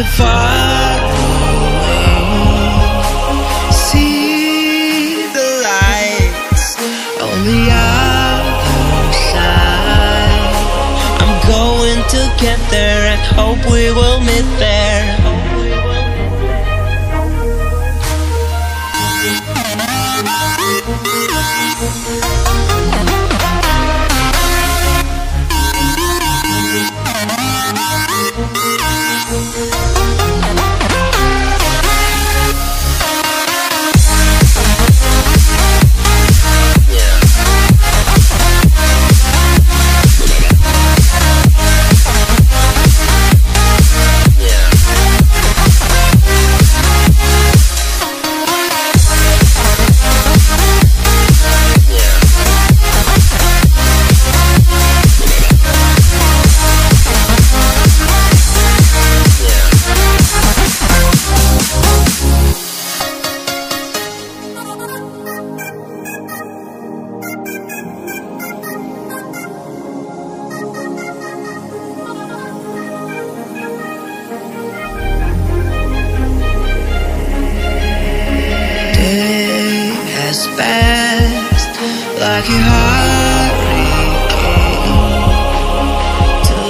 it far. See the lights on the other side. I'm going to get there and hope we will meet there. Has passed like a hurricane. To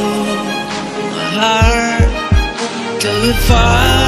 my heart, to the far